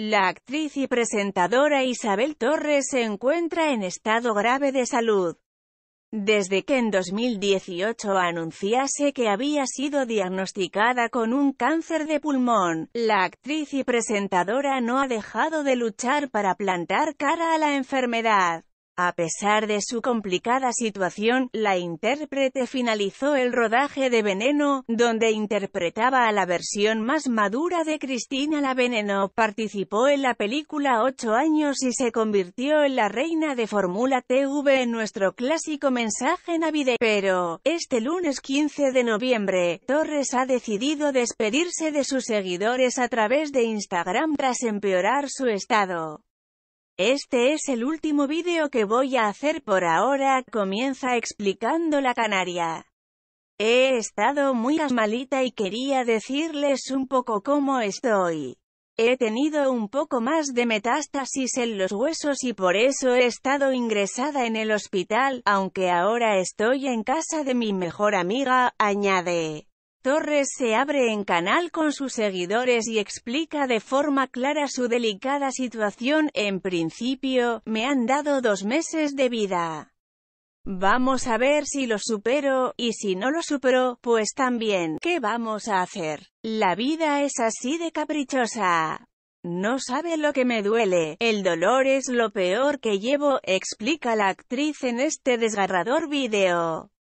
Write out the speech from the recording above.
La actriz y presentadora Isabel Torres se encuentra en estado grave de salud. Desde que en 2018 anunciase que había sido diagnosticada con un cáncer de pulmón, la actriz y presentadora no ha dejado de luchar para plantar cara a la enfermedad. A pesar de su complicada situación, la intérprete finalizó el rodaje de Veneno, donde interpretaba a la versión más madura de Cristina la Veneno. Participó en la película Ocho años y se convirtió en la reina de Fórmula TV en nuestro clásico mensaje navideño. Pero, este lunes 15 de noviembre, Torres ha decidido despedirse de sus seguidores a través de Instagram tras empeorar su estado. Este es el último vídeo que voy a hacer por ahora, comienza explicando la canaria. He estado muy malita y quería decirles un poco cómo estoy. He tenido un poco más de metástasis en los huesos y por eso he estado ingresada en el hospital, aunque ahora estoy en casa de mi mejor amiga, añade. Torres se abre en canal con sus seguidores y explica de forma clara su delicada situación. En principio, me han dado dos meses de vida. Vamos a ver si lo supero, y si no lo supero, pues también, ¿qué vamos a hacer? La vida es así de caprichosa. No sabe lo que me duele, el dolor es lo peor que llevo, explica la actriz en este desgarrador video.